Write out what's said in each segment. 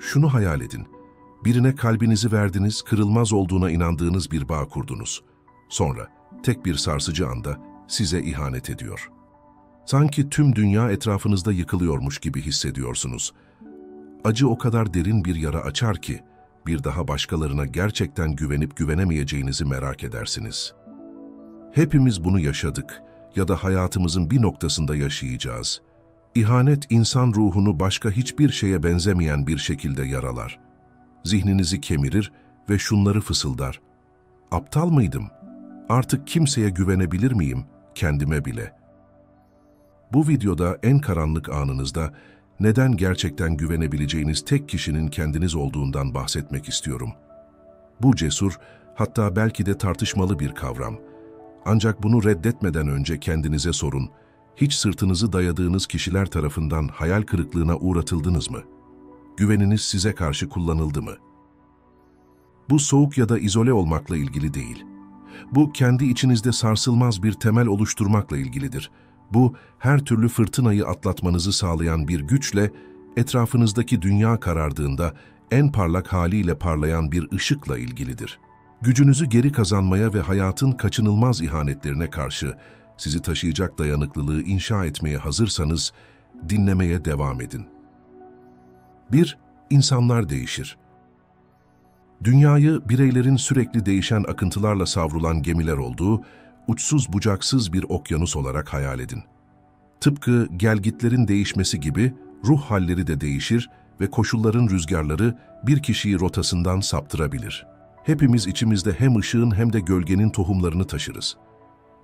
Şunu hayal edin. Birine kalbinizi verdiniz, kırılmaz olduğuna inandığınız bir bağ kurdunuz. Sonra tek bir sarsıcı anda size ihanet ediyor. Sanki tüm dünya etrafınızda yıkılıyormuş gibi hissediyorsunuz. Acı o kadar derin bir yara açar ki, bir daha başkalarına gerçekten güvenip güvenemeyeceğinizi merak edersiniz. Hepimiz bunu yaşadık ya da hayatımızın bir noktasında yaşayacağız. İhanet insan ruhunu başka hiçbir şeye benzemeyen bir şekilde yaralar. Zihninizi kemirir ve şunları fısıldar. Aptal mıydım? Artık kimseye güvenebilir miyim? Kendime bile. Bu videoda en karanlık anınızda neden gerçekten güvenebileceğiniz tek kişinin kendiniz olduğundan bahsetmek istiyorum. Bu cesur, hatta belki de tartışmalı bir kavram. Ancak bunu reddetmeden önce kendinize sorun, hiç sırtınızı dayadığınız kişiler tarafından hayal kırıklığına uğratıldınız mı? Güveniniz size karşı kullanıldı mı? Bu soğuk ya da izole olmakla ilgili değil. Bu kendi içinizde sarsılmaz bir temel oluşturmakla ilgilidir. Bu her türlü fırtınayı atlatmanızı sağlayan bir güçle etrafınızdaki dünya karardığında en parlak haliyle parlayan bir ışıkla ilgilidir. Gücünüzü geri kazanmaya ve hayatın kaçınılmaz ihanetlerine karşı sizi taşıyacak dayanıklılığı inşa etmeye hazırsanız dinlemeye devam edin. 1. İnsanlar değişir. Dünyayı bireylerin sürekli değişen akıntılarla savrulan gemiler olduğu, uçsuz bucaksız bir okyanus olarak hayal edin. Tıpkı gelgitlerin değişmesi gibi ruh halleri de değişir ve koşulların rüzgarları bir kişiyi rotasından saptırabilir. Hepimiz içimizde hem ışığın hem de gölgenin tohumlarını taşırız.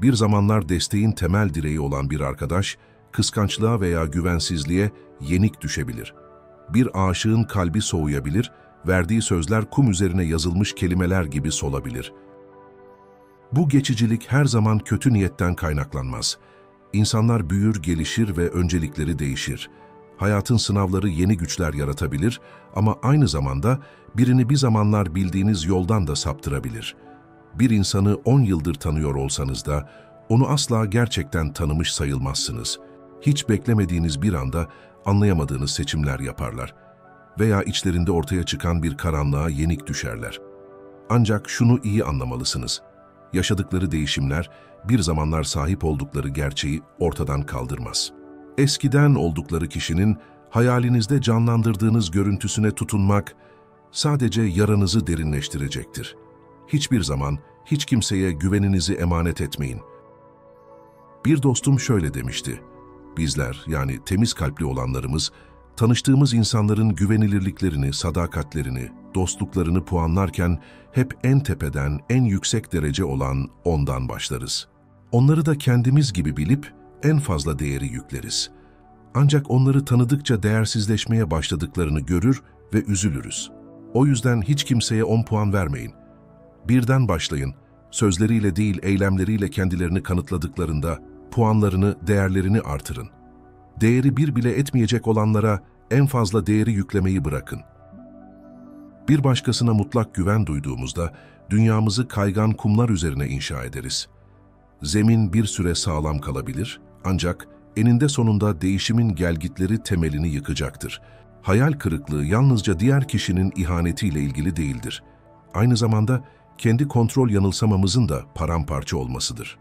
Bir zamanlar desteğin temel direği olan bir arkadaş, kıskançlığa veya güvensizliğe yenik düşebilir. Bir aşığın kalbi soğuyabilir, verdiği sözler kum üzerine yazılmış kelimeler gibi solabilir. Bu geçicilik her zaman kötü niyetten kaynaklanmaz. İnsanlar büyür, gelişir ve öncelikleri değişir. Hayatın sınavları yeni güçler yaratabilir ama aynı zamanda birini bir zamanlar bildiğiniz yoldan da saptırabilir. Bir insanı 10 yıldır tanıyor olsanız da onu asla gerçekten tanımış sayılmazsınız. Hiç beklemediğiniz bir anda anlayamadığınız seçimler yaparlar veya içlerinde ortaya çıkan bir karanlığa yenik düşerler. Ancak şunu iyi anlamalısınız. Yaşadıkları değişimler bir zamanlar sahip oldukları gerçeği ortadan kaldırmaz. Eskiden oldukları kişinin hayalinizde canlandırdığınız görüntüsüne tutunmak sadece yaranızı derinleştirecektir. Hiçbir zaman hiç kimseye güveninizi emanet etmeyin. Bir dostum şöyle demişti. Bizler yani temiz kalpli olanlarımız tanıştığımız insanların güvenilirliklerini, sadakatlerini, dostluklarını puanlarken hep en tepeden, en yüksek derece olan ondan başlarız. Onları da kendimiz gibi bilip en fazla değeri yükleriz. Ancak onları tanıdıkça değersizleşmeye başladıklarını görür ve üzülürüz. O yüzden hiç kimseye 10 puan vermeyin. Birden başlayın. Sözleriyle değil eylemleriyle kendilerini kanıtladıklarında puanlarını, değerlerini artırın. Değeri bir bile etmeyecek olanlara en fazla değeri yüklemeyi bırakın. Bir başkasına mutlak güven duyduğumuzda dünyamızı kaygan kumlar üzerine inşa ederiz. Zemin bir süre sağlam kalabilir ancak eninde sonunda değişimin gelgitleri temelini yıkacaktır. Hayal kırıklığı yalnızca diğer kişinin ihanetiyle ilgili değildir. Aynı zamanda kendi kontrol yanılsamamızın da paramparça olmasıdır.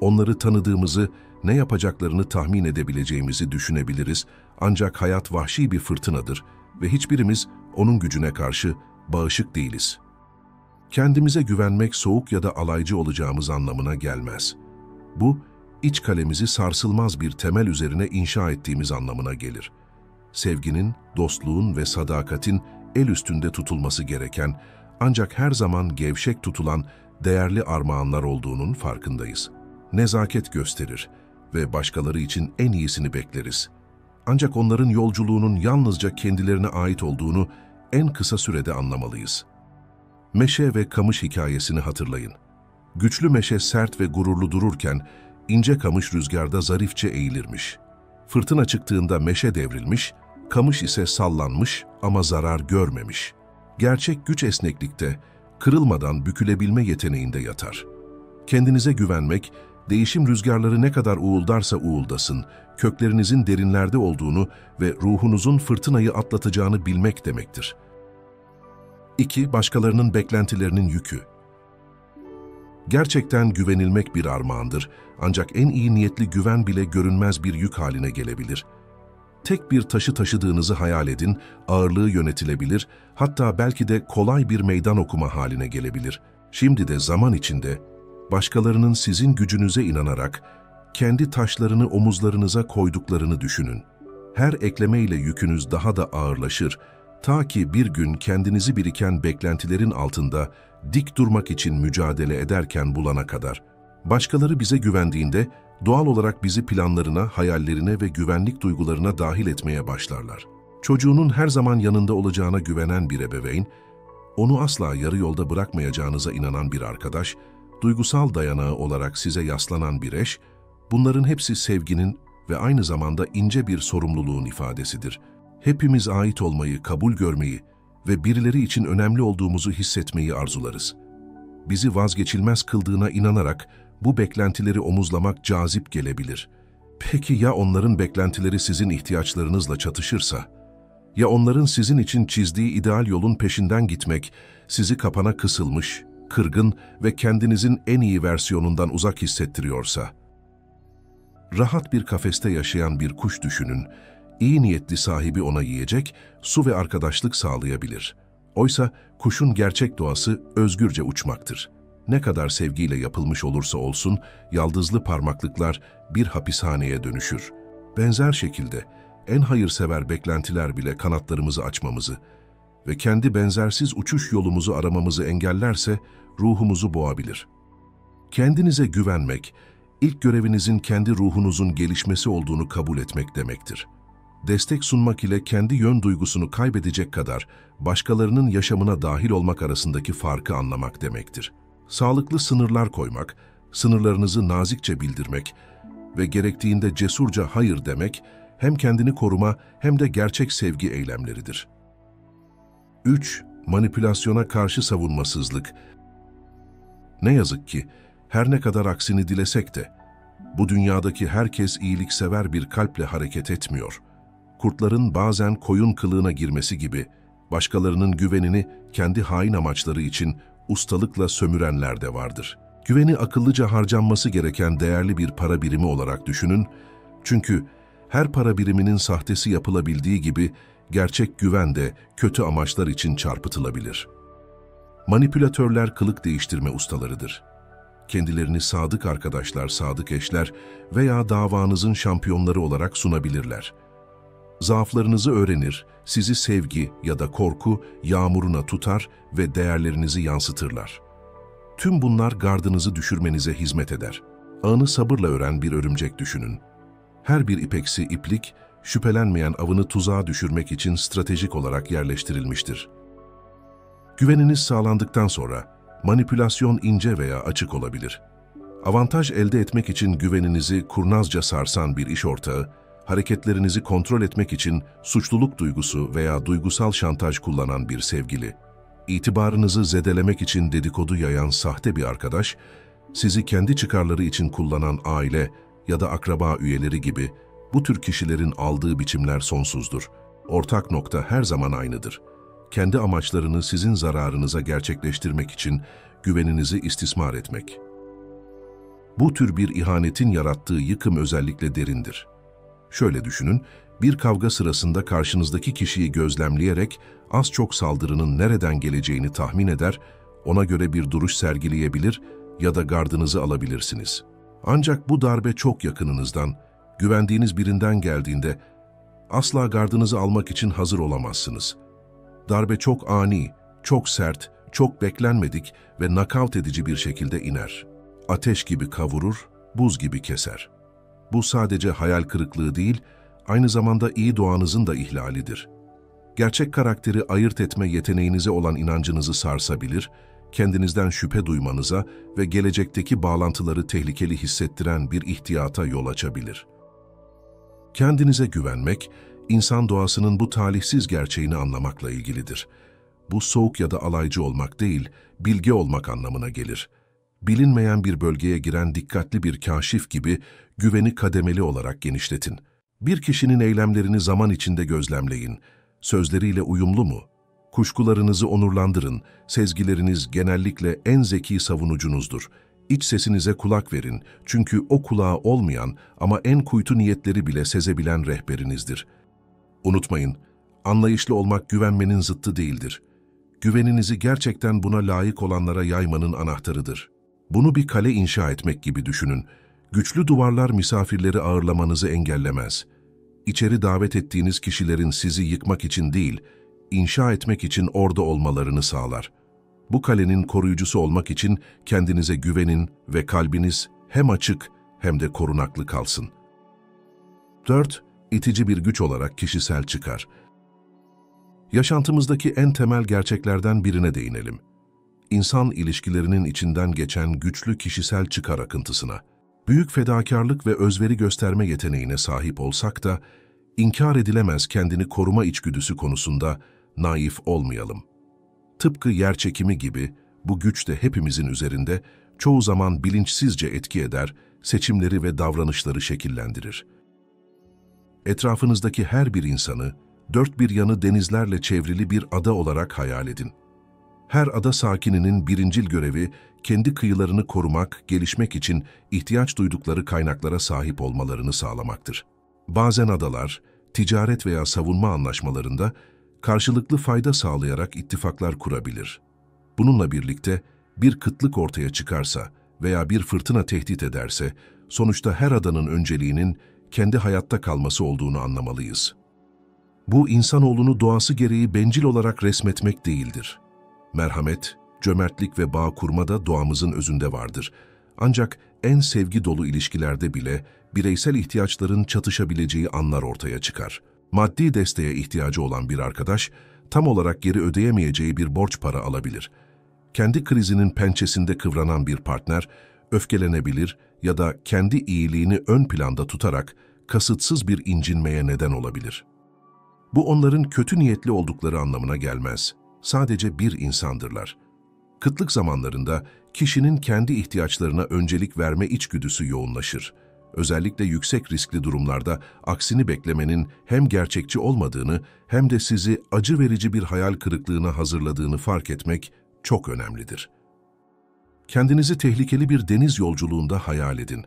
Onları tanıdığımızı, ne yapacaklarını tahmin edebileceğimizi düşünebiliriz ancak hayat vahşi bir fırtınadır ve hiçbirimiz onun gücüne karşı bağışık değiliz. Kendimize güvenmek soğuk ya da alaycı olacağımız anlamına gelmez. Bu, iç kalemizi sarsılmaz bir temel üzerine inşa ettiğimiz anlamına gelir. Sevginin, dostluğun ve sadakatin el üstünde tutulması gereken, ancak her zaman gevşek tutulan değerli armağanlar olduğunun farkındayız. Nezaket gösterir ve başkaları için en iyisini bekleriz. Ancak onların yolculuğunun yalnızca kendilerine ait olduğunu en kısa sürede anlamalıyız. Meşe ve kamış hikayesini hatırlayın. Güçlü meşe sert ve gururlu dururken, ince kamış rüzgarda zarifçe eğilirmiş. Fırtına çıktığında meşe devrilmiş, kamış ise sallanmış ama zarar görmemiş. Gerçek güç esneklikte, kırılmadan bükülebilme yeteneğinde yatar. Kendinize güvenmek, Değişim rüzgarları ne kadar uğuldarsa uğuldasın, köklerinizin derinlerde olduğunu ve ruhunuzun fırtınayı atlatacağını bilmek demektir. 2. Başkalarının beklentilerinin yükü. Gerçekten güvenilmek bir armağandır ancak en iyi niyetli güven bile görünmez bir yük haline gelebilir. Tek bir taşı taşıdığınızı hayal edin, ağırlığı yönetilebilir, hatta belki de kolay bir meydan okuma haline gelebilir. Şimdi de zaman içinde başkalarının sizin gücünüze inanarak kendi taşlarını omuzlarınıza koyduklarını düşünün. Her eklemeyle yükünüz daha da ağırlaşır, ta ki bir gün kendinizi biriken beklentilerin altında dik durmak için mücadele ederken bulana kadar. Başkaları bize güvendiğinde doğal olarak bizi planlarına, hayallerine ve güvenlik duygularına dahil etmeye başlarlar. Çocuğunun her zaman yanında olacağına güvenen bir ebeveyn, onu asla yarı yolda bırakmayacağınıza inanan bir arkadaş, duygusal dayanağı olarak size yaslanan bir eş, bunların hepsi sevginin ve aynı zamanda ince bir sorumluluğun ifadesidir. Hepimiz ait olmayı, kabul görmeyi ve birileri için önemli olduğumuzu hissetmeyi arzularız. Bizi vazgeçilmez kıldığına inanarak bu beklentileri omuzlamak cazip gelebilir. Peki ya onların beklentileri sizin ihtiyaçlarınızla çatışırsa? Ya onların sizin için çizdiği ideal yolun peşinden gitmek sizi kapana kısılmış, kırgın ve kendinizin en iyi versiyonundan uzak hissettiriyorsa? Rahat bir kafeste yaşayan bir kuş düşünün. İyi niyetli sahibi ona yiyecek, su ve arkadaşlık sağlayabilir. Oysa kuşun gerçek doğası özgürce uçmaktır. Ne kadar sevgiyle yapılmış olursa olsun, yaldızlı parmaklıklar bir hapishaneye dönüşür. Benzer şekilde en hayırsever beklentiler bile kanatlarımızı açmamızı ve kendi benzersiz uçuş yolumuzu aramamızı engellerse ruhumuzu boğabilir. Kendinize güvenmek, ilk görevinizin kendi ruhunuzun gelişmesi olduğunu kabul etmek demektir. Destek sunmak ile kendi yön duygusunu kaybedecek kadar başkalarının yaşamına dahil olmak arasındaki farkı anlamak demektir. Sağlıklı sınırlar koymak, sınırlarınızı nazikçe bildirmek ve gerektiğinde cesurca hayır demek hem kendini koruma hem de gerçek sevgi eylemleridir. 3. Manipülasyona karşı savunmasızlık. Ne yazık ki her ne kadar aksini dilesek de bu dünyadaki herkes iyiliksever bir kalple hareket etmiyor. Kurtların bazen koyun kılığına girmesi gibi başkalarının güvenini kendi hain amaçları için ustalıkla sömürenler de vardır. Güveni akıllıca harcanması gereken değerli bir para birimi olarak düşünün. Çünkü her para biriminin sahtesi yapılabildiği gibi gerçek güven de kötü amaçlar için çarpıtılabilir. Manipülatörler kılık değiştirme ustalarıdır. Kendilerini sadık arkadaşlar, sadık eşler veya davanızın şampiyonları olarak sunabilirler. Zaaflarınızı öğrenir, sizi sevgi ya da korku yağmuruna tutar ve değerlerinizi yansıtırlar. Tüm bunlar gardınızı düşürmenize hizmet eder. Ağını sabırla ören bir örümcek düşünün. Her bir ipeksi iplik, şüphelenmeyen avını tuzağa düşürmek için stratejik olarak yerleştirilmiştir. Güveniniz sağlandıktan sonra manipülasyon ince veya açık olabilir. Avantaj elde etmek için güveninizi kurnazca sarsan bir iş ortağı, hareketlerinizi kontrol etmek için suçluluk duygusu veya duygusal şantaj kullanan bir sevgili, itibarınızı zedelemek için dedikodu yayan sahte bir arkadaş, sizi kendi çıkarları için kullanan aile ya da akraba üyeleri gibi bu tür kişilerin aldığı biçimler sonsuzdur. Ortak nokta her zaman aynıdır. Kendi amaçlarını sizin zararınıza gerçekleştirmek için güveninizi istismar etmek. Bu tür bir ihanetin yarattığı yıkım özellikle derindir. Şöyle düşünün, bir kavga sırasında karşınızdaki kişiyi gözlemleyerek az çok saldırının nereden geleceğini tahmin eder, ona göre bir duruş sergileyebilir ya da gardınızı alabilirsiniz. Ancak bu darbe çok yakınınızdan, güvendiğiniz birinden geldiğinde asla gardınızı almak için hazır olamazsınız. Darbe çok ani, çok sert, çok beklenmedik ve nakavt edici bir şekilde iner. Ateş gibi kavurur, buz gibi keser. Bu sadece hayal kırıklığı değil, aynı zamanda iyi doğanızın da ihlalidir. Gerçek karakteri ayırt etme yeteneğinize olan inancınızı sarsabilir, kendinizden şüphe duymanıza ve gelecekteki bağlantıları tehlikeli hissettiren bir ihtiyata yol açabilir. Kendinize güvenmek, insan doğasının bu talihsiz gerçeğini anlamakla ilgilidir. Bu soğuk ya da alaycı olmak değil, bilge olmak anlamına gelir. Bilinmeyen bir bölgeye giren dikkatli bir kaşif gibi güveni kademeli olarak genişletin. Bir kişinin eylemlerini zaman içinde gözlemleyin. Sözleriyle uyumlu mu? Kuşkularınızı onurlandırın. Sezgileriniz genellikle en zeki savunucunuzdur. İç sesinize kulak verin. Çünkü o kulağı olmayan ama en kuytu niyetleri bile sezebilen rehberinizdir. Unutmayın, anlayışlı olmak güvenmenin zıttı değildir. Güveninizi gerçekten buna layık olanlara yaymanın anahtarıdır. Bunu bir kale inşa etmek gibi düşünün. Güçlü duvarlar misafirleri ağırlamanızı engellemez. İçeri davet ettiğiniz kişilerin sizi yıkmak için değil, inşa etmek için orada olmalarını sağlar. Bu kalenin koruyucusu olmak için kendinize güvenin ve kalbiniz hem açık hem de korunaklı kalsın. 4. İtici bir güç olarak kişisel çıkar. Yaşantımızdaki en temel gerçeklerden birine değinelim. İnsan ilişkilerinin içinden geçen güçlü kişisel çıkar akıntısına. Büyük fedakarlık ve özveri gösterme yeteneğine sahip olsak da, inkar edilemez kendini koruma içgüdüsü konusunda naif olmayalım. Tıpkı yer çekimi gibi bu güç de hepimizin üzerinde çoğu zaman bilinçsizce etki eder, seçimleri ve davranışları şekillendirir. Etrafınızdaki her bir insanı, dört bir yanı denizlerle çevrili bir ada olarak hayal edin. Her ada sakininin birincil görevi, kendi kıyılarını korumak, gelişmek için ihtiyaç duydukları kaynaklara sahip olmalarını sağlamaktır. Bazen adalar, ticaret veya savunma anlaşmalarında karşılıklı fayda sağlayarak ittifaklar kurabilir. Bununla birlikte bir kıtlık ortaya çıkarsa veya bir fırtına tehdit ederse, sonuçta her adanın önceliğinin kendi hayatta kalması olduğunu anlamalıyız. Bu insanoğlunu doğası gereği bencil olarak resmetmek değildir. Merhamet, cömertlik ve bağ kurma da doğamızın özünde vardır. Ancak en sevgi dolu ilişkilerde bile bireysel ihtiyaçların çatışabileceği anlar ortaya çıkar. Maddi desteğe ihtiyacı olan bir arkadaş, tam olarak geri ödeyemeyeceği bir borç para alabilir. Kendi krizinin pençesinde kıvranan bir partner, öfkelenebilir ya da kendi iyiliğini ön planda tutarak kasıtsız bir incinmeye neden olabilir. Bu onların kötü niyetli oldukları anlamına gelmez. Sadece bir insandırlar. Kıtlık zamanlarında kişinin kendi ihtiyaçlarına öncelik verme içgüdüsü yoğunlaşır. Özellikle yüksek riskli durumlarda aksini beklemenin hem gerçekçi olmadığını hem de sizi acı verici bir hayal kırıklığına hazırladığını fark etmek çok önemlidir. Kendinizi tehlikeli bir deniz yolculuğunda hayal edin.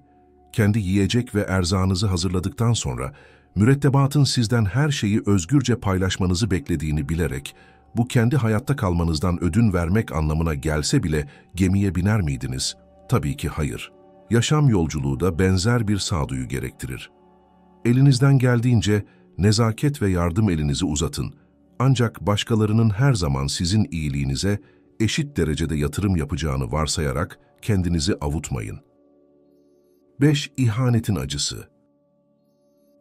Kendi yiyecek ve erzağınızı hazırladıktan sonra mürettebatın sizden her şeyi özgürce paylaşmanızı beklediğini bilerek bu kendi hayatta kalmanızdan ödün vermek anlamına gelse bile gemiye biner miydiniz? Tabii ki hayır. Yaşam yolculuğu da benzer bir sağduyu gerektirir. Elinizden geldiğince nezaket ve yardım elinizi uzatın. Ancak başkalarının her zaman sizin iyiliğinize eşit derecede yatırım yapacağını varsayarak kendinizi avutmayın. 5. İhanetin acısı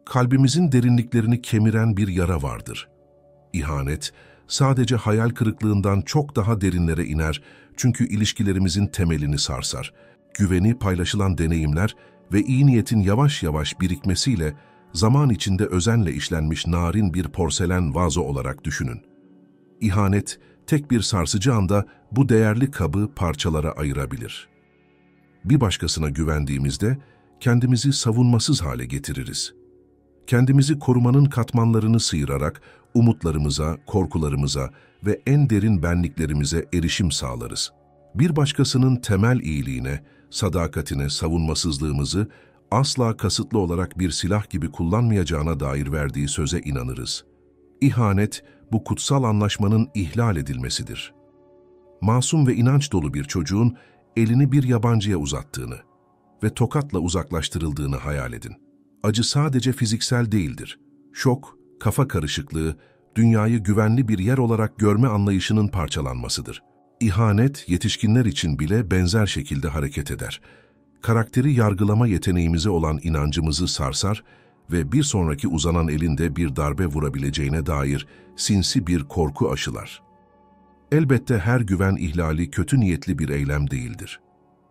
Kalbimizin derinliklerini kemiren bir yara vardır. İhanet, sadece hayal kırıklığından çok daha derinlere iner çünkü ilişkilerimizin temelini sarsar. Güveni, paylaşılan deneyimler ve iyi niyetin yavaş yavaş birikmesiyle zaman içinde özenle işlenmiş narin bir porselen vazo olarak düşünün. İhanet, tek bir sarsıcı anda bu değerli kabı parçalara ayırabilir. Bir başkasına güvendiğimizde kendimizi savunmasız hale getiririz. Kendimizi korumanın katmanlarını sıyırarak umutlarımıza, korkularımıza ve en derin benliklerimize erişim sağlarız. Bir başkasının temel iyiliğine, sadakatine, savunmasızlığımızı asla kasıtlı olarak bir silah gibi kullanmayacağına dair verdiği söze inanırız. İhanet, bu kutsal anlaşmanın ihlal edilmesidir. Masum ve inanç dolu bir çocuğun elini bir yabancıya uzattığını ve tokatla uzaklaştırıldığını hayal edin. Acı sadece fiziksel değildir. Şok, kafa karışıklığı, dünyayı güvenli bir yer olarak görme anlayışının parçalanmasıdır. İhanet, yetişkinler için bile benzer şekilde hareket eder. Karakteri yargılama yeteneğimize olan inancımızı sarsar ve bir sonraki uzanan elinde bir darbe vurabileceğine dair sinsi bir korku aşılar. Elbette her güven ihlali kötü niyetli bir eylem değildir.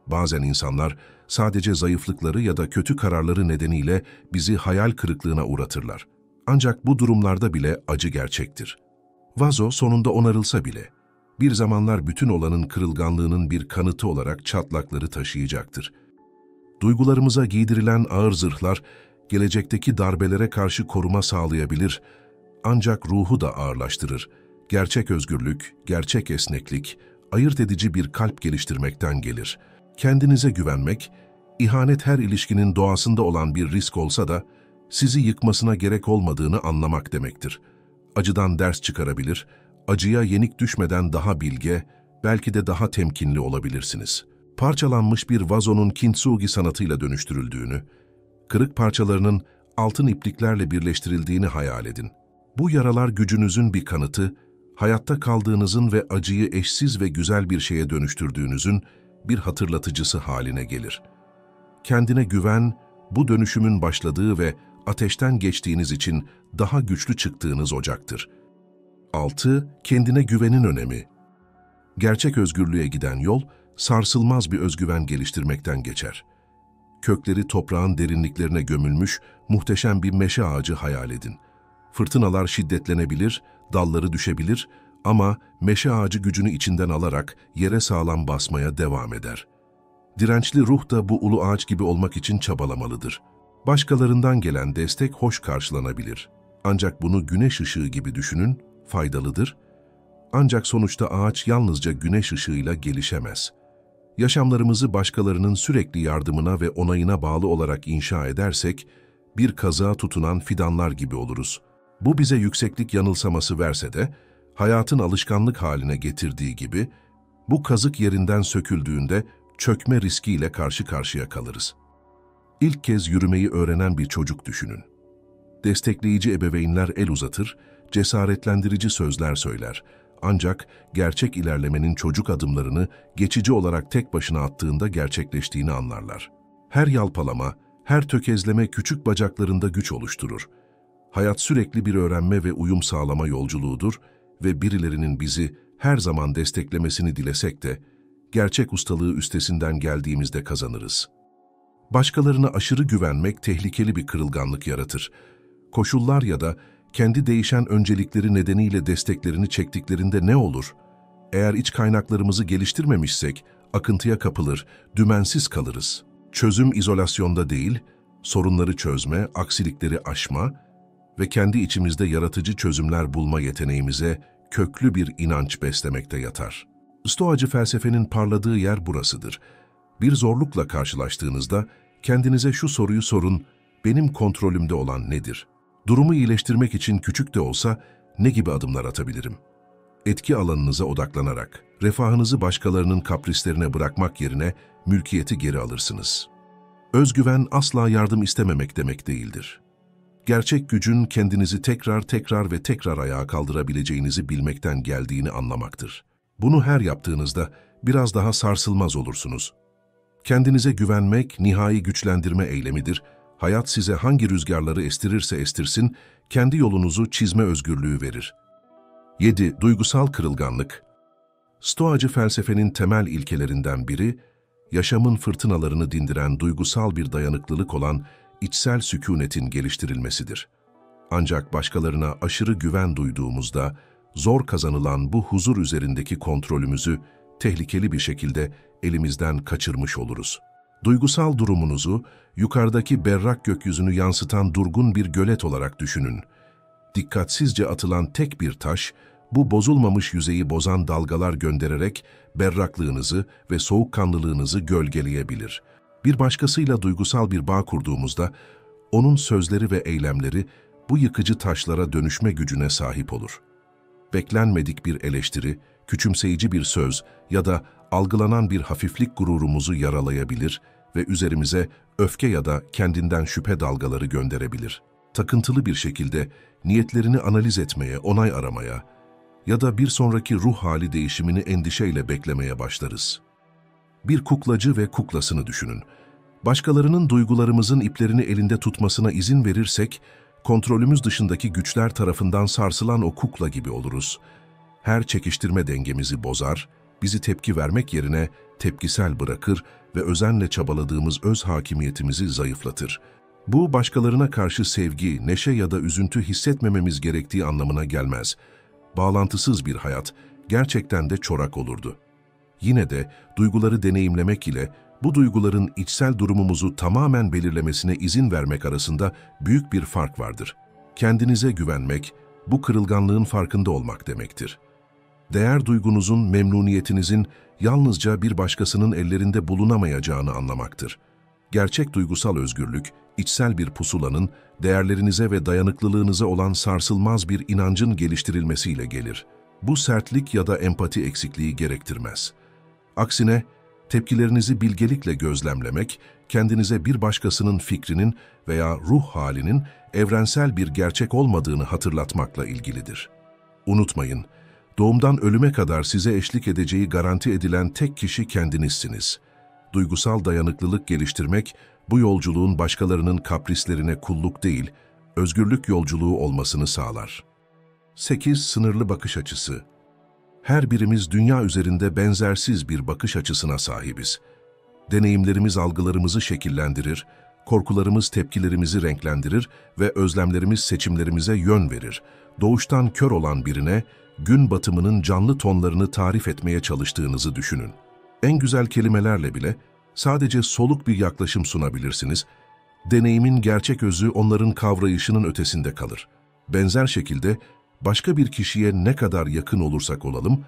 Bazen insanlar sadece zayıflıkları ya da kötü kararları nedeniyle bizi hayal kırıklığına uğratırlar. Ancak bu durumlarda bile acı gerçektir. Vazo sonunda onarılsa bile, bir zamanlar bütün olanın kırılganlığının bir kanıtı olarak çatlakları taşıyacaktır. Duygularımıza giydirilen ağır zırhlar, gelecekteki darbelere karşı koruma sağlayabilir, ancak ruhu da ağırlaştırır. Gerçek özgürlük, gerçek esneklik, ayırt edici bir kalp geliştirmekten gelir. Kendinize güvenmek, ihanet her ilişkinin doğasında olan bir risk olsa da, sizi yıkmasına gerek olmadığını anlamak demektir. Acıdan ders çıkarabilir, acıya yenik düşmeden daha bilge, belki de daha temkinli olabilirsiniz. Parçalanmış bir vazonun kintsugi sanatıyla dönüştürüldüğünü, kırık parçalarının altın ipliklerle birleştirildiğini hayal edin. Bu yaralar gücünüzün bir kanıtı, hayatta kaldığınızın ve acıyı eşsiz ve güzel bir şeye dönüştürdüğünüzün bir hatırlatıcısı haline gelir. Kendine güven, bu dönüşümün başladığı ve ateşten geçtiğiniz için daha güçlü çıktığınız ocaktır. 6. Kendine güvenin önemi. Gerçek özgürlüğe giden yol, sarsılmaz bir özgüven geliştirmekten geçer. Kökleri toprağın derinliklerine gömülmüş, muhteşem bir meşe ağacı hayal edin. Fırtınalar şiddetlenebilir, dalları düşebilir ama meşe ağacı gücünü içinden alarak yere sağlam basmaya devam eder. Dirençli ruh da bu ulu ağaç gibi olmak için çabalamalıdır. Başkalarından gelen destek hoş karşılanabilir. Ancak bunu güneş ışığı gibi düşünün, faydalıdır. Ancak sonuçta ağaç yalnızca güneş ışığıyla gelişemez. Yaşamlarımızı başkalarının sürekli yardımına ve onayına bağlı olarak inşa edersek, bir kazağa tutunan fidanlar gibi oluruz. Bu bize yükseklik yanılsaması verse de, hayatın alışkanlık haline getirdiği gibi, bu kazık yerinden söküldüğünde çökme riskiyle karşı karşıya kalırız. İlk kez yürümeyi öğrenen bir çocuk düşünün. Destekleyici ebeveynler el uzatır, cesaretlendirici sözler söyler. Ancak gerçek ilerlemenin çocuk adımlarını geçici olarak tek başına attığında gerçekleştiğini anlarlar. Her yalpalama, her tökezleme küçük bacaklarında güç oluşturur. Hayat sürekli bir öğrenme ve uyum sağlama yolculuğudur ve birilerinin bizi her zaman desteklemesini dilesek de, gerçek ustalığı üstesinden geldiğimizde kazanırız. Başkalarına aşırı güvenmek tehlikeli bir kırılganlık yaratır. Koşullar ya da kendi değişen öncelikleri nedeniyle desteklerini çektiklerinde ne olur? Eğer iç kaynaklarımızı geliştirmemişsek, akıntıya kapılır, dümensiz kalırız. Çözüm izolasyonda değil, sorunları çözme, aksilikleri aşma ve kendi içimizde yaratıcı çözümler bulma yeteneğimize köklü bir inanç beslemekte yatar. Stoacı felsefenin parladığı yer burasıdır. Bir zorlukla karşılaştığınızda kendinize şu soruyu sorun, benim kontrolümde olan nedir? Durumu iyileştirmek için küçük de olsa ne gibi adımlar atabilirim? Etki alanınıza odaklanarak, refahınızı başkalarının kaprislerine bırakmak yerine mülkiyeti geri alırsınız. Özgüven asla yardım istememek demek değildir. Gerçek gücün kendinizi tekrar tekrar ve tekrar ayağa kaldırabileceğinizi bilmekten geldiğini anlamaktır. Bunu her yaptığınızda biraz daha sarsılmaz olursunuz. Kendinize güvenmek nihai güçlendirme eylemidir hayat size hangi rüzgarları estirirse estirsin, kendi yolunuzu çizme özgürlüğü verir. 7. Duygusal kırılganlık Stoacı felsefenin temel ilkelerinden biri, yaşamın fırtınalarını dindiren duygusal bir dayanıklılık olan içsel sükunetin geliştirilmesidir. Ancak başkalarına aşırı güven duyduğumuzda, zor kazanılan bu huzur üzerindeki kontrolümüzü tehlikeli bir şekilde elimizden kaçırmış oluruz. Duygusal durumunuzu yukarıdaki berrak gökyüzünü yansıtan durgun bir gölet olarak düşünün. Dikkatsizce atılan tek bir taş, bu bozulmamış yüzeyi bozan dalgalar göndererek berraklığınızı ve soğukkanlılığınızı gölgeleyebilir. Bir başkasıyla duygusal bir bağ kurduğumuzda, onun sözleri ve eylemleri bu yıkıcı taşlara dönüşme gücüne sahip olur. Beklenmedik bir eleştiri, küçümseyici bir söz ya da algılanan bir hafiflik gururumuzu yaralayabilir ve üzerimize öfke ya da kendinden şüphe dalgaları gönderebilir. Takıntılı bir şekilde niyetlerini analiz etmeye, onay aramaya ya da bir sonraki ruh hali değişimini endişeyle beklemeye başlarız. Bir kuklacı ve kuklasını düşünün. Başkalarının duygularımızın iplerini elinde tutmasına izin verirsek, kontrolümüz dışındaki güçler tarafından sarsılan o kukla gibi oluruz. Her çekiştirme dengemizi bozar, bizi tepki vermek yerine tepkisel bırakır ve özenle çabaladığımız öz hakimiyetimizi zayıflatır. Bu başkalarına karşı sevgi, neşe ya da üzüntü hissetmememiz gerektiği anlamına gelmez. Bağlantısız bir hayat, gerçekten de çorak olurdu. Yine de duyguları deneyimlemek ile bu duyguların içsel durumumuzu tamamen belirlemesine izin vermek arasında büyük bir fark vardır. Kendinize güvenmek, bu kırılganlığın farkında olmak demektir. Değer duygunuzun, memnuniyetinizin yalnızca bir başkasının ellerinde bulunamayacağını anlamaktır. Gerçek duygusal özgürlük, içsel bir pusulanın, değerlerinize ve dayanıklılığınıza olan sarsılmaz bir inancın geliştirilmesiyle gelir. Bu sertlik ya da empati eksikliği gerektirmez. Aksine, tepkilerinizi bilgelikle gözlemlemek, kendinize bir başkasının fikrinin veya ruh halinin evrensel bir gerçek olmadığını hatırlatmakla ilgilidir. Unutmayın, doğumdan ölüme kadar size eşlik edeceği garanti edilen tek kişi kendinizsiniz. Duygusal dayanıklılık geliştirmek, bu yolculuğun başkalarının kaprislerine kulluk değil, özgürlük yolculuğu olmasını sağlar. 8. Sınırlı bakış açısı Her birimiz dünya üzerinde benzersiz bir bakış açısına sahibiz. Deneyimlerimiz algılarımızı şekillendirir, korkularımız tepkilerimizi renklendirir ve özlemlerimiz seçimlerimize yön verir. Doğuştan kör olan birine, gün batımının canlı tonlarını tarif etmeye çalıştığınızı düşünün. En güzel kelimelerle bile sadece soluk bir yaklaşım sunabilirsiniz. Deneyimin gerçek özü onların kavrayışının ötesinde kalır. Benzer şekilde başka bir kişiye ne kadar yakın olursak olalım,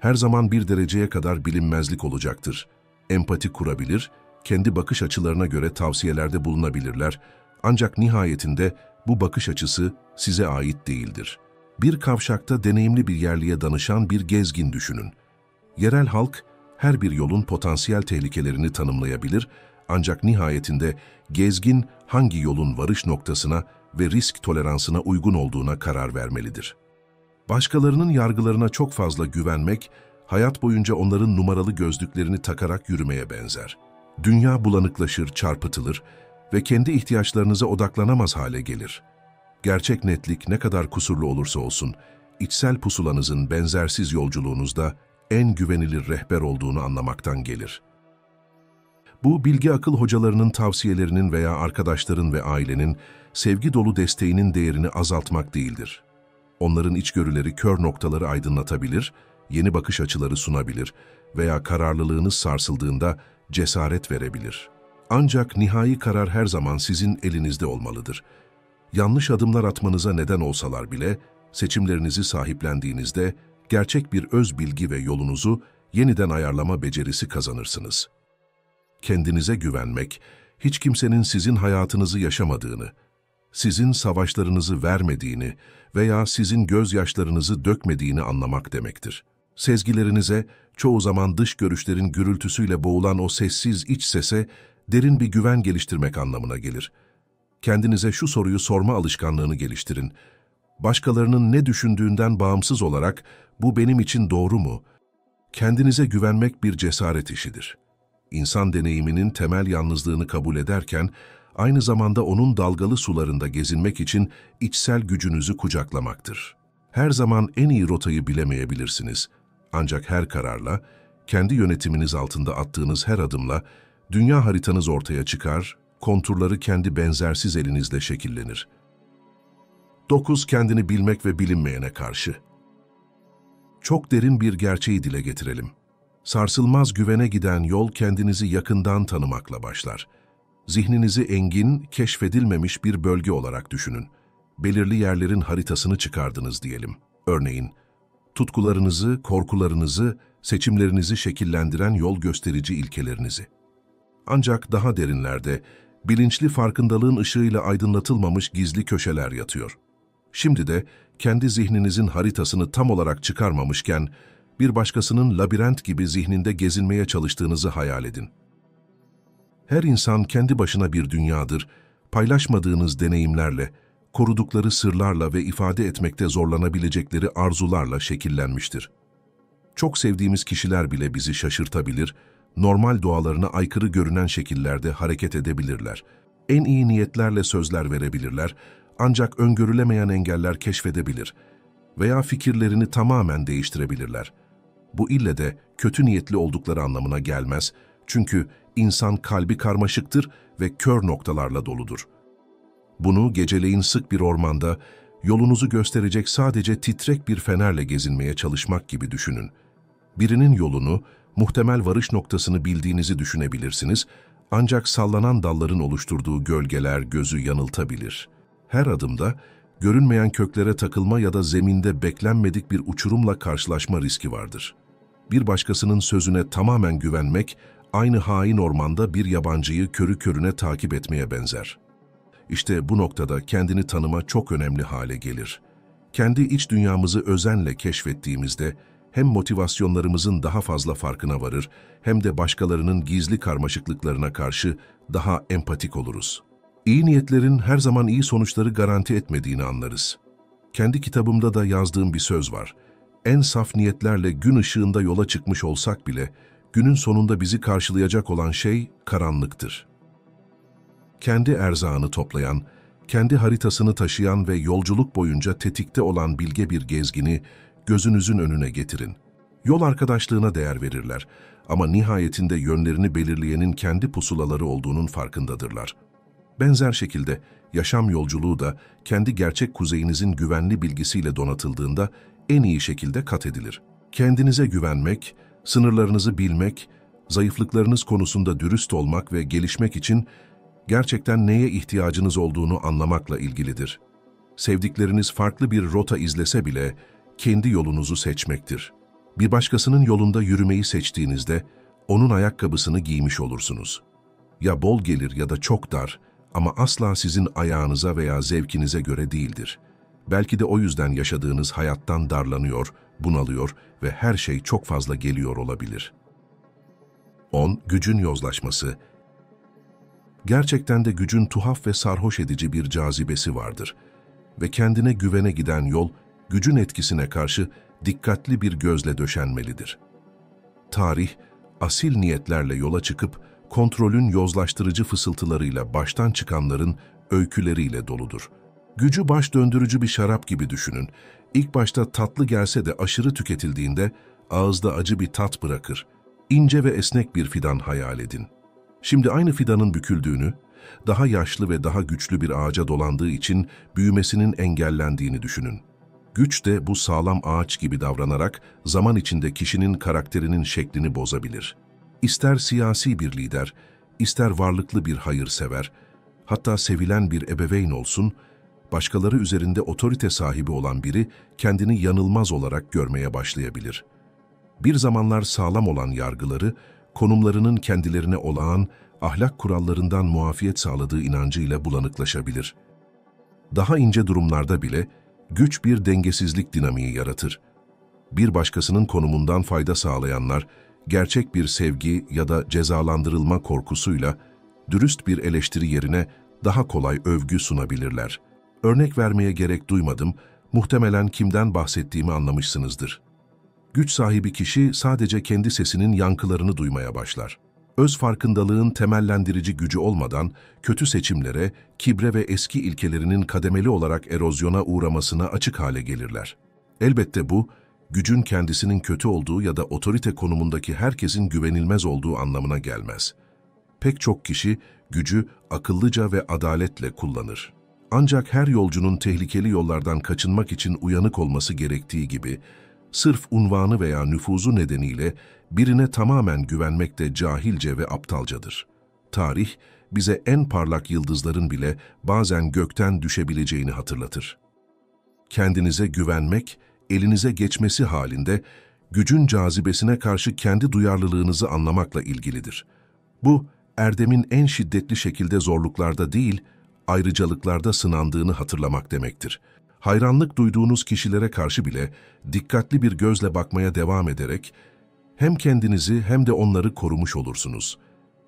her zaman bir dereceye kadar bilinmezlik olacaktır. Empati kurabilir, kendi bakış açılarına göre tavsiyelerde bulunabilirler ancak nihayetinde bu bakış açısı size ait değildir. Bir kavşakta deneyimli bir yerliye danışan bir gezgin düşünün. Yerel halk her bir yolun potansiyel tehlikelerini tanımlayabilir ancak nihayetinde gezgin hangi yolun varış noktasına ve risk toleransına uygun olduğuna karar vermelidir. Başkalarının yargılarına çok fazla güvenmek, hayat boyunca onların numaralı gözlüklerini takarak yürümeye benzer. Dünya bulanıklaşır, çarpıtılır ve kendi ihtiyaçlarınıza odaklanamaz hale gelir. Gerçek netlik ne kadar kusurlu olursa olsun, içsel pusulanızın benzersiz yolculuğunuzda en güvenilir rehber olduğunu anlamaktan gelir. Bu bilgi akıl hocalarının tavsiyelerinin veya arkadaşların ve ailenin sevgi dolu desteğinin değerini azaltmak değildir. Onların içgörüleri kör noktaları aydınlatabilir, yeni bakış açıları sunabilir veya kararlılığınız sarsıldığında cesaret verebilir. Ancak nihai karar her zaman sizin elinizde olmalıdır. Yanlış adımlar atmanıza neden olsalar bile, seçimlerinizi sahiplendiğinizde gerçek bir öz bilgi ve yolunuzu yeniden ayarlama becerisi kazanırsınız. Kendinize güvenmek, hiç kimsenin sizin hayatınızı yaşamadığını, sizin savaşlarınızı vermediğini veya sizin gözyaşlarınızı dökmediğini anlamak demektir. Sezgilerinize, çoğu zaman dış görüşlerin gürültüsüyle boğulan o sessiz iç sese derin bir güven geliştirmek anlamına gelir. Kendinize şu soruyu sorma alışkanlığını geliştirin. Başkalarının ne düşündüğünden bağımsız olarak bu benim için doğru mu? Kendinize güvenmek bir cesaret işidir. İnsan deneyiminin temel yalnızlığını kabul ederken, aynı zamanda onun dalgalı sularında gezinmek için içsel gücünüzü kucaklamaktır. Her zaman en iyi rotayı bilemeyebilirsiniz. Ancak her kararla, kendi yönetiminiz altında attığınız her adımla, dünya haritanız ortaya çıkar, konturları kendi benzersiz elinizle şekillenir. 9. Kendini bilmek ve bilinmeyene karşı çok derin bir gerçeği dile getirelim. Sarsılmaz güvene giden yol kendinizi yakından tanımakla başlar. Zihninizi engin, keşfedilmemiş bir bölge olarak düşünün. Belirli yerlerin haritasını çıkardınız diyelim. Örneğin, tutkularınızı, korkularınızı, seçimlerinizi şekillendiren yol gösterici ilkelerinizi. Ancak daha derinlerde, bilinçli farkındalığın ışığıyla aydınlatılmamış gizli köşeler yatıyor. Şimdi de kendi zihninizin haritasını tam olarak çıkarmamışken, bir başkasının labirent gibi zihninde gezinmeye çalıştığınızı hayal edin. Her insan kendi başına bir dünyadır, paylaşmadığınız deneyimlerle, korudukları sırlarla ve ifade etmekte zorlanabilecekleri arzularla şekillenmiştir. Çok sevdiğimiz kişiler bile bizi şaşırtabilir, normal doğalarına aykırı görünen şekillerde hareket edebilirler. En iyi niyetlerle sözler verebilirler ancak öngörülemeyen engeller keşfedebilir veya fikirlerini tamamen değiştirebilirler. Bu ille de kötü niyetli oldukları anlamına gelmez çünkü insan kalbi karmaşıktır ve kör noktalarla doludur. Bunu geceleyin sık bir ormanda yolunuzu gösterecek sadece titrek bir fenerle gezinmeye çalışmak gibi düşünün. Birinin yolunu, muhtemel varış noktasını bildiğinizi düşünebilirsiniz ancak sallanan dalların oluşturduğu gölgeler gözü yanıltabilir. Her adımda görünmeyen köklere takılma ya da zeminde beklenmedik bir uçurumla karşılaşma riski vardır. Bir başkasının sözüne tamamen güvenmek, aynı hain ormanda bir yabancıyı körü körüne takip etmeye benzer. İşte bu noktada kendini tanıma çok önemli hale gelir. Kendi iç dünyamızı özenle keşfettiğimizde, hem motivasyonlarımızın daha fazla farkına varır, hem de başkalarının gizli karmaşıklıklarına karşı daha empatik oluruz. İyi niyetlerin her zaman iyi sonuçları garanti etmediğini anlarız. Kendi kitabımda da yazdığım bir söz var. En saf niyetlerle gün ışığında yola çıkmış olsak bile, günün sonunda bizi karşılayacak olan şey karanlıktır. Kendi erzağını toplayan, kendi haritasını taşıyan ve yolculuk boyunca tetikte olan bilge bir gezgini gözünüzün önüne getirin. Yol arkadaşlığına değer verirler ama nihayetinde yönlerini belirleyenin kendi pusulaları olduğunun farkındadırlar. Benzer şekilde yaşam yolculuğu da kendi gerçek kuzeyinizin güvenli bilgisiyle donatıldığında en iyi şekilde kat edilir. Kendinize güvenmek, sınırlarınızı bilmek, zayıflıklarınız konusunda dürüst olmak ve gelişmek için gerçekten neye ihtiyacınız olduğunu anlamakla ilgilidir. Sevdikleriniz farklı bir rota izlese bile kendi yolunuzu seçmektir. Bir başkasının yolunda yürümeyi seçtiğinizde onun ayakkabısını giymiş olursunuz. Ya bol gelir ya da çok dar ama asla sizin ayağınıza veya zevkinize göre değildir. Belki de o yüzden yaşadığınız hayattan darlanıyor, bunalıyor ve her şey çok fazla geliyor olabilir. 10. Gücün yozlaşması Gerçekten de gücün tuhaf ve sarhoş edici bir cazibesi vardır ve kendine güvene giden yol gücün etkisine karşı dikkatli bir gözle döşenmelidir. Tarih, asil niyetlerle yola çıkıp kontrolün yozlaştırıcı fısıltılarıyla baştan çıkanların öyküleriyle doludur. Gücü baş döndürücü bir şarap gibi düşünün. İlk başta tatlı gelse de aşırı tüketildiğinde ağızda acı bir tat bırakır. İnce ve esnek bir fidan hayal edin. Şimdi aynı fidanın büküldüğünü, daha yaşlı ve daha güçlü bir ağaca dolandığı için büyümesinin engellendiğini düşünün. Güç de bu sağlam ağaç gibi davranarak zaman içinde kişinin karakterinin şeklini bozabilir. İster siyasi bir lider, ister varlıklı bir hayırsever, hatta sevilen bir ebeveyn olsun, başkaları üzerinde otorite sahibi olan biri kendini yanılmaz olarak görmeye başlayabilir. Bir zamanlar sağlam olan yargıları, konumlarının kendilerine olağan, ahlak kurallarından muafiyet sağladığı inancıyla bulanıklaşabilir. Daha ince durumlarda bile güç bir dengesizlik dinamiği yaratır. Bir başkasının konumundan fayda sağlayanlar, gerçek bir sevgi ya da cezalandırılma korkusuyla dürüst bir eleştiri yerine daha kolay övgü sunabilirler. Örnek vermeye gerek duymadım, muhtemelen kimden bahsettiğimi anlamışsınızdır. Güç sahibi kişi sadece kendi sesinin yankılarını duymaya başlar öz farkındalığın temellendirici gücü olmadan kötü seçimlere, kibre ve eski ilkelerinin kademeli olarak erozyona uğramasına açık hale gelirler. Elbette bu, gücün kendisinin kötü olduğu ya da otorite konumundaki herkesin güvenilmez olduğu anlamına gelmez. Pek çok kişi gücü akıllıca ve adaletle kullanır. Ancak her yolcunun tehlikeli yollardan kaçınmak için uyanık olması gerektiği gibi, sırf unvanı veya nüfuzu nedeniyle birine tamamen güvenmek de cahilce ve aptalcadır. Tarih, bize en parlak yıldızların bile bazen gökten düşebileceğini hatırlatır. Kendinize güvenmek, elinize geçmesi halinde gücün cazibesine karşı kendi duyarlılığınızı anlamakla ilgilidir. Bu, erdemin en şiddetli şekilde zorluklarda değil, ayrıcalıklarda sınandığını hatırlamak demektir. Hayranlık duyduğunuz kişilere karşı bile dikkatli bir gözle bakmaya devam ederek hem kendinizi hem de onları korumuş olursunuz.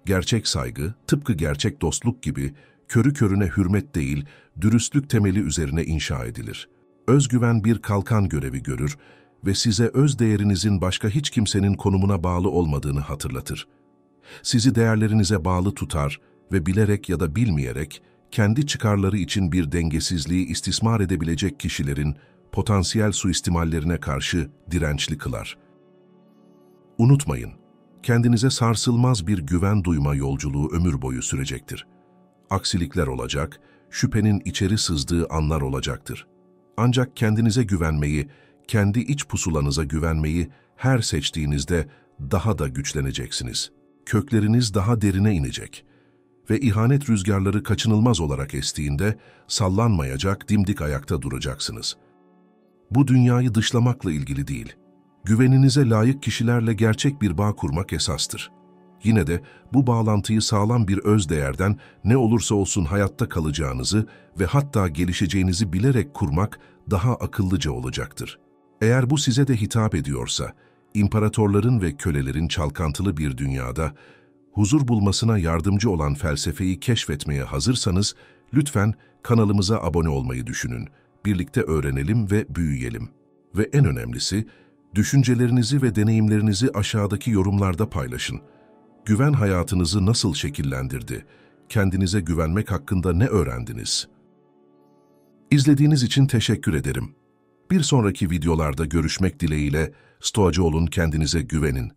Gerçek saygı, tıpkı gerçek dostluk gibi körü körüne hürmet değil, dürüstlük temeli üzerine inşa edilir. Özgüven bir kalkan görevi görür ve size öz değerinizin başka hiç kimsenin konumuna bağlı olmadığını hatırlatır. Sizi değerlerinize bağlı tutar ve bilerek ya da bilmeyerek kendi çıkarları için bir dengesizliği istismar edebilecek kişilerin potansiyel suistimallerine karşı dirençli kılar.'' Unutmayın, kendinize sarsılmaz bir güven duyma yolculuğu ömür boyu sürecektir. Aksilikler olacak, şüphenin içeri sızdığı anlar olacaktır. Ancak kendinize güvenmeyi, kendi iç pusulanıza güvenmeyi her seçtiğinizde daha da güçleneceksiniz. Kökleriniz daha derine inecek ve ihanet rüzgarları kaçınılmaz olarak estiğinde sallanmayacak, dimdik ayakta duracaksınız. Bu dünyayı dışlamakla ilgili değil, güveninize layık kişilerle gerçek bir bağ kurmak esastır. Yine de bu bağlantıyı sağlam bir öz değerden ne olursa olsun hayatta kalacağınızı ve hatta gelişeceğinizi bilerek kurmak daha akıllıca olacaktır. Eğer bu size de hitap ediyorsa, imparatorların ve kölelerin çalkantılı bir dünyada huzur bulmasına yardımcı olan felsefeyi keşfetmeye hazırsanız, lütfen kanalımıza abone olmayı düşünün. Birlikte öğrenelim ve büyüyelim. Ve en önemlisi, düşüncelerinizi ve deneyimlerinizi aşağıdaki yorumlarda paylaşın. Güven hayatınızı nasıl şekillendirdi? Kendinize güvenmek hakkında ne öğrendiniz? İzlediğiniz için teşekkür ederim. Bir sonraki videolarda görüşmek dileğiyle Stoacı olun, kendinize güvenin.